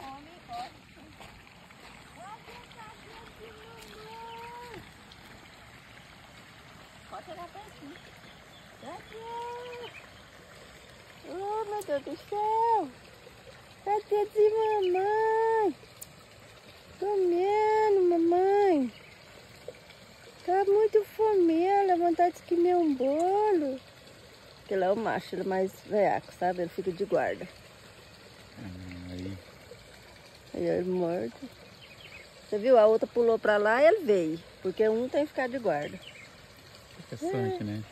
Aqui. Pode chegar pertinho. Cadê? Oh, meu Deus do céu. Cadê de mamãe? Comendo, mamãe. Tá muito fominha, vontade de comer um bolo. Aquele é o macho, ele é mais veaco, sabe? Ele fica de guarda. Ele morde. Você viu? A outra pulou pra lá e ele veio. Porque um tem que ficar de guarda. interessante, né?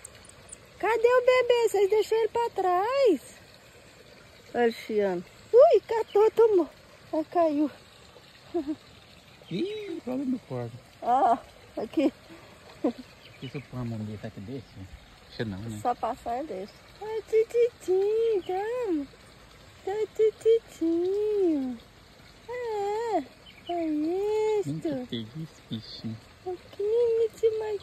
Cadê o bebê? Vocês deixaram ele pra trás. Olha o Chiano. Ui, catou, tomou. Aí caiu. Ih, rola no corpo. Ó, aqui. E se eu pôr uma mambeta aqui desse? Acho não, né? Só passar desse. Ai, tititinho, calma. Ai, tititinho. É, é Nunca isso. peguei esse bichinho. Aqui, de, ma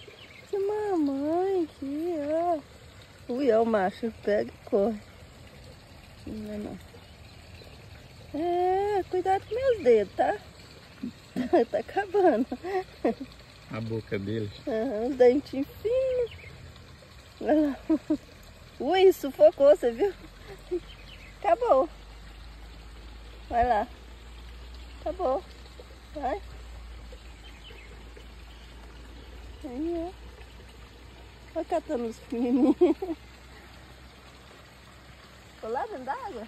de mamãe, aqui, ó. Ui, ó o macho, pega e corre. Não é não. É, cuidado com meus dedos, tá? tá acabando. A boca dele. Aham, os dentinhos finos. Olha lá. Ui, sufocou, você viu? Acabou. Vai lá. Acabou. Vai. Aí, ó. Olha catando os pequenininhos. Ficou lá dentro d'água?